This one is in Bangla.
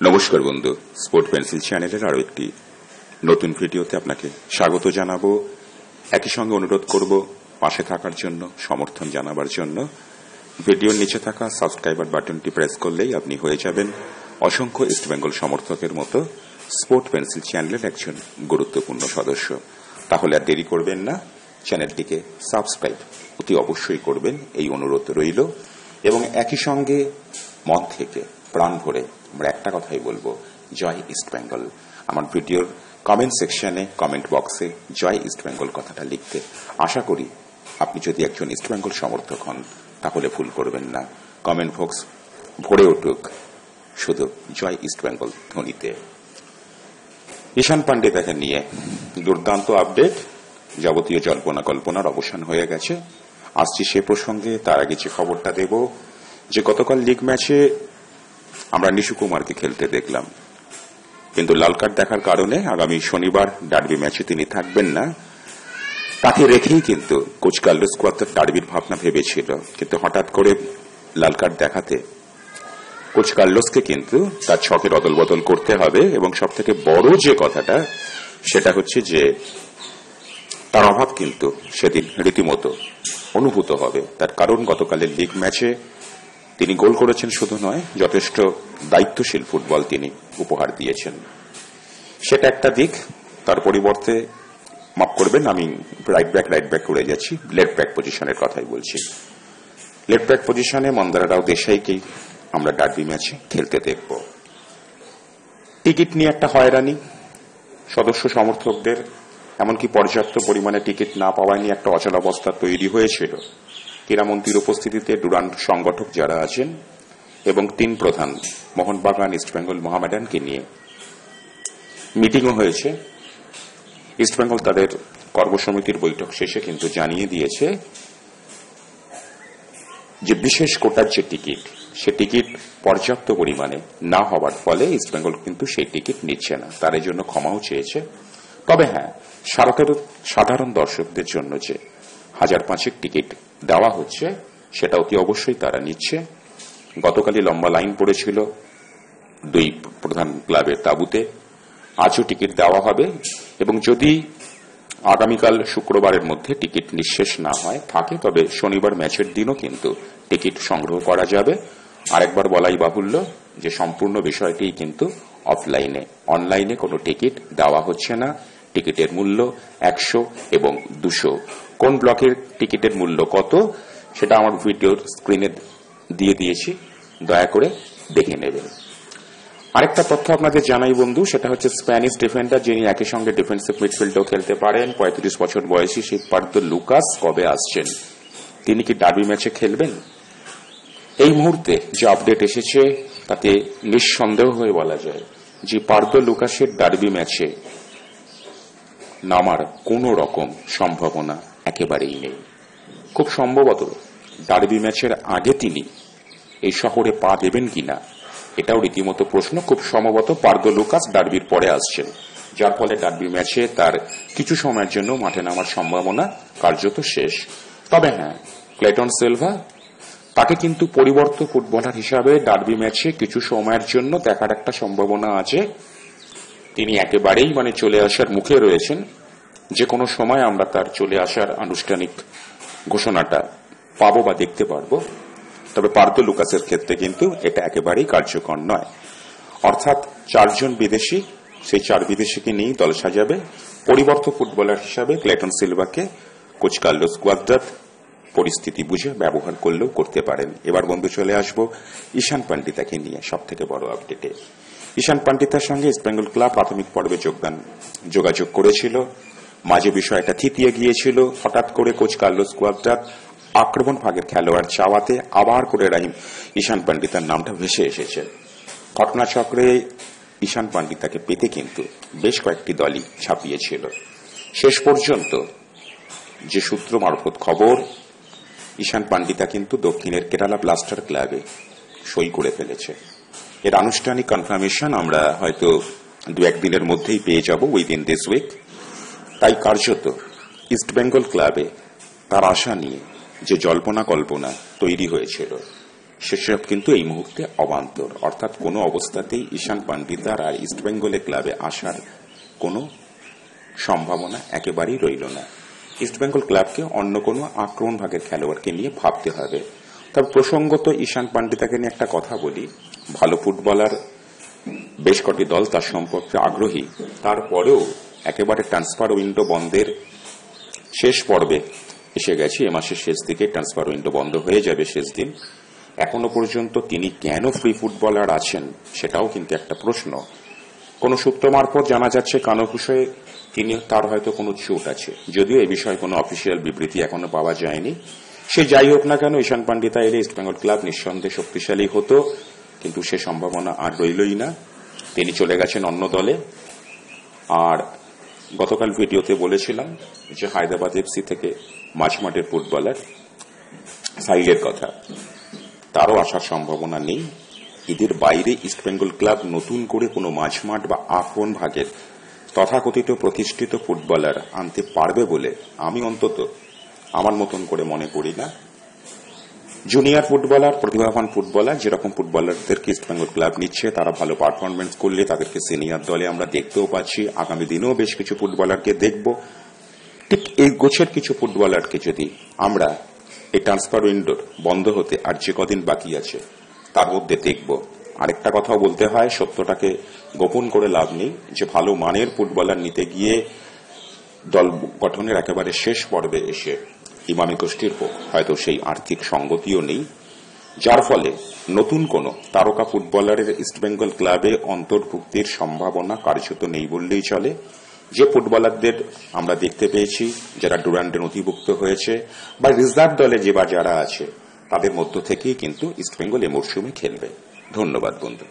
নমস্কার বন্ধু স্পোর্ট পেন্সিল চ্যানেলের আরও একটি নতুন ভিডিওতে আপনাকে স্বাগত জানাব। একই সঙ্গে অনুরোধ করব পাশে থাকার জন্য, সমর্থন জানাবার জন্য। ভিডিওর নিচে থাকা সাবস্ক্রাইবার বাটনটি প্রেস করলেই আপনি হয়ে যাবেন অসংখ্য ইস্টবেঙ্গল সমর্থকের মতো স্পোর্ট পেন্সিল চ্যানেলের একজন গুরুত্বপূর্ণ সদস্য। তাহলে আর দেরি করবেন না, চ্যানেলটিকে সাবস্ক্রাইব অতি অবশ্যই করবেন, এই অনুরোধ রইল। এবং একই সঙ্গে মন থেকে প্রাণ ভরে আমরা একটা কথাই বলব, জয় ইস্ট বেঙ্গল আমার ভিডিওর কমেন্ট সেকশনে কমেন্ট বক্সে জয় ইস্ট বেঙ্গল কথাটা লিখতে আশা করি আপনি যদি একজন ইস্ট বেঙ্গল সমর্থক হন, তাহলে ভুল করবেন না। কমেন্ট বক্স ভরে উঠুক শুধু জয় ইস্ট বেঙ্গল ধ্বনিতে। ঈশান পান্ডে তাকে নিয়ে দুর্দান্ত আপডেট যাবতীয় জল্পনা কল্পনার অবসান হয়ে গেছে। আসছি সে প্রসঙ্গে, তার আগে যে খবরটা দেব, যে গতকাল লিগ ম্যাচে আমরা নিশু কুমারকে খেলতে দেখলাম। কিন্তু লাল কার্ড দেখার কারণে আগামী শনিবার ডার্বি ম্যাচে তিনি থাকবেন না। তাকে রেখেই কিন্তু কোচ কার্লোস কোয়াত্তার ডার্বির ভাবনা ভেবেছিল। কিন্তু হঠাৎ করে লাল কার্ড দেখাতে কোচ কার্লোসকে কিন্তু তার ছকের অদল বদল করতে হবে এবং সব থেকে বড় যে কথাটা, সেটা হচ্ছে যে তার অভাব কিন্তু সেদিন রীতিমতো অনুভূত হবে। তার কারণ গতকালের লিগ ম্যাচে তিনি গোল করেছেন শুধু নয়, যথেষ্ট দায়িত্বশীল ফুটবল তিনি উপহার দিয়েছেন। সেটা একটা দিক, তার পরিবর্তে, মাফ করবেন, আমি রাইট ব্যাক রাইট ব্যাক করে যাচ্ছি লেফট ব্যাক পজিশনের কথাই বলছি। লেফট ব্যাক পজিশনে মন্দারারাও দেশাইকেই আমরা ডার্বি ম্যাচে খেলতে দেখব। টিকিট নিয়ে একটা হয়রানি, সদস্য সমর্থকদের, এমনকি পর্যাপ্ত পরিমাণে টিকিট না পাওয়ায় নিয়ে একটা অচলাবস্থা তৈরি হয়েছিল। ক্রীড়ামন্ত্রীর উপস্থিতিতে ডুরান্ট সংগঠক যারা আছেন এবং তিন প্রধান, মোহনবাগান ইস্টবেঙ্গল মোহামেডানকে নিয়ে মিটিংও হয়েছে। ইস্টবেঙ্গল তাদের কর্মসমিতির বৈঠক শেষে কিন্তু জানিয়ে দিয়েছে যে বিশেষ কোটার যে টিকিট, সে টিকিট পর্যাপ্ত পরিমাণে না হওয়ার ফলে ইস্টবেঙ্গল কিন্তু সেই টিকিট নিচ্ছে না। তার জন্য ক্ষমাও চেয়েছে। তবে হ্যাঁ সাধারণ দর্শকদের জন্য যে হাজার পাঁচেক টিকিট দেওয়া হচ্ছে, সেটা অতি অবশ্যই তারা নিচ্ছে। গতকালই লম্বা লাইন পড়েছিল দুই প্রধান ক্লাবের তাবুতে। আজও টিকিট দেওয়া হবে এবং যদি আগামীকাল শুক্রবারের মধ্যে টিকিট নিঃশেষ না হয়, থাকে, তবে শনিবার ম্যাচের দিনও কিন্তু টিকিট সংগ্রহ করা যাবে। আরেকবার বলাই বাহুল্য যে সম্পূর্ণ বিষয়টি কিন্তু অফলাইনে, অনলাইনে কোনো টিকিট দেওয়া হচ্ছে না। টিকিটের মূল্য একশো এবং দুশো। কোন ব্লকের টিকিটের মূল্য কত, সেটা আমার ভিডিওর স্ক্রিনে দিয়ে দিয়েছি। দয়া করে দেখে নেবেন। আরেকটা তথ্য আপনাদের জানাই বন্ধু, সেটা হচ্ছে স্প্যানিশ ডিফেন্ডার যিনি একই সঙ্গে ডিফেন্সিভ মিডফিল্ডও খেলতে পারেন। পঁয়ত্রিশ বছর বয়সী পার্দ লুকাস কবে আসছেন? তিনি কি ডার্বি ম্যাচে খেলবেন? এই মুহূর্তে যে আপডেট এসেছে তাতে নিঃসন্দেহ হয়ে বলা যায় যে পার্দ লুকাসের ডার্বি ম্যাচে নামার কোন রকম সম্ভাবনা একেবারেই নেই। খুব সম্ভবত ডার্বি ম্যাচের আগে তিনি এই শহরে পা দেবেন কিনা এটাও রীতিমতো প্রশ্ন। খুব সম্ভবত পার্দ লুকাস ডার্বির পরে আসছেন। যার ফলে ডার্বি ম্যাচে তার কিছু সময়ের জন্য মাঠে নামার সম্ভাবনা কার্যত শেষ। তবে হ্যাঁ ক্লেটন সেলভা, তাকে কিন্তু পরিবর্ত ফুটবলার হিসাবে ডার্বি ম্যাচে কিছু সময়ের জন্য দেখার একটা সম্ভাবনা আছে। তিনি একেবারেই মানে চলে আসার মুখে রয়েছেন। যে কোনো সময় আমরা তার চলে আসার আনুষ্ঠানিক ঘোষণাটা পাবো বা দেখতে পারব। তবে পার্দ লুকাসের ক্ষেত্রে কিন্তু এটা একেবারেই কার্যকর নয়। অর্থাৎ চারজন বিদেশি, সেই চার বিদেশিকে নিয়েই দল সাজাবে। পরিবর্ত ফুটবলার হিসাবে ক্লেটন সিলভাকে, কোচ কার্লোস গুয়াদ্দাত পরিস্থিতি বুঝে ব্যবহার করলেও করতে পারেন। এবার বন্ধু চলে আসব ঈশান পান্ডিতাকে নিয়ে সব থেকে বড় আপডেটে। ঈশান পান্ডিতার সঙ্গে ইস্টবেঙ্গল ক্লাব প্রাথমিক পর্বে যোগদান, যোগাযোগ করেছিল। মাঝে বিষয়টা থিতিয়ে গিয়েছিল, হঠাৎ করে কোচ কার্লোস গুয়াদ্দাত আক্রমণ ভাগের খেলোয়াড় চাওয়াতে আবার করে রাহিম ঈশান পান্ডিতার নামটা ভেসে এসেছে। ঘটনাচক্রে ঈশান পান্ডিতাকে পেতে কিন্তু বেশ কয়েকটি দলই ছাপিয়েছিল। শেষ পর্যন্ত যে সূত্র মারফত খবর, ঈশান পান্ডিতা কিন্তু দক্ষিণের কেরালা ব্লাস্টার ক্লাবে সই করে ফেলেছে। এর আনুষ্ঠানিক কনফার্মেশন আমরা হয়তো দু একদিনের মধ্যেই পেয়ে যাব উইদিন দিস উইক। তাই কার্যত ইস্টবেঙ্গল ক্লাবে তার আশা নিয়ে যে জল্পনা কল্পনা তৈরি হয়েছিল, সেসব কিন্তু এই মুহূর্তে অবান্তর। অর্থাৎ কোনো অবস্থাতেই ঈশান পান্ডিতার আর ইস্টবেঙ্গলে ক্লাবে আসার কোনো সম্ভাবনা একেবারেই রইল না। ইস্টবেঙ্গল ক্লাবকে অন্য কোনো আক্রমণ ভাগের খেলোয়াড়কে নিয়ে ভাবতে হবে। তবে প্রসঙ্গত ঈশান পান্ডিতাকে নিয়ে একটা কথা বলি। ভালো ফুটবলার বেশ কটি দল তার সম্পর্কে আগ্রহী। তারপরেও একেবারে ট্রান্সফার উইন্ডো বন্ধের শেষ পর্বে এসে গেছি। এ মাসের শেষ দিকে ট্রান্সফার উইন্ডো বন্ধ হয়ে যাবে শেষ দিন। এখনও পর্যন্ত তিনি কেন ফ্রি ফুটবলার আছেন সেটাও কিন্তু একটা প্রশ্ন। কোন সূত্র মারফত জানা যাচ্ছে কানো ঘুষয়ে তিনি তার হয়তো কোনো চোট আছে। যদিও এ বিষয়ে কোনো অফিসিয়াল বিবৃতি এখনও পাওয়া যায়নি। সে যাই হোক না কেন, ঈশান পান্ডিতা এলে ইস্টবেঙ্গল ক্লাব নিঃসন্দেহে শক্তিশালী হতো, কিন্তু সে সম্ভাবনা আর রইলই না। তিনি চলে গেছেন অন্য দলে। আর গতকাল ভিডিওতে বলেছিলাম যে হায়দ্রাবাদ এফসি থেকে মাঝমাঠের ফুটবলার সাইলের কথা। তারও আসার সম্ভাবনা নেই। এদের বাইরে ইস্টবেঙ্গল ক্লাব নতুন করে কোনো মাঝমাঠ বা আক্রমণ ভাগের তথাকথিত প্রতিষ্ঠিত ফুটবলার আনতে পারবে বলে আমি অন্তত আমার মতন করে মনে করি না। জুনিয়র ফুটবলার প্রতিভাবান ফুটবলার যেরকম ফুটবলারদেরকে ইস্টবেঙ্গল ক্লাব নিচ্ছে, তারা ভালো পারফরমেন্স করলে তাদেরকে সিনিয়র দলে আমরা দেখতেও পাচ্ছি। আগামী দিনেও বেশ কিছু ফুটবলারকে দেখব। ঠিক এই গোছের কিছু ফুটবলারকে যদি আমরা এই ট্রান্সফার উইন্ডোর বন্ধ হতে আর যে কদিন বাকি আছে, তার মধ্যে দেখব। আরেকটা কথাও বলতে হয়, সত্যটাকে গোপন করে লাভ নেই, যে ভালো মানের ফুটবলার নিতে গিয়ে দল গঠনের একেবারে শেষ পর্বে এসে ইমামি গোষ্ঠীর হয়তো সেই আর্থিক সঙ্গতিও নেই। যার ফলে নতুন কোন তারকা ফুটবলারের ইস্টবেঙ্গল ক্লাবে অন্তর্ভুক্তির সম্ভাবনা কার্যত নেই বললেই চলে। যে ফুটবলারদের আমরা দেখতে পেয়েছি, যারা ডুরান্ডে নথিভুক্ত হয়েছে, বা রিজার্ভ দলে যে বা যারা আছে, তাদের মধ্য থেকেই কিন্তু ইস্টবেঙ্গল এ মরশুমে খেলবে। ধন্যবাদ, বন্ধু।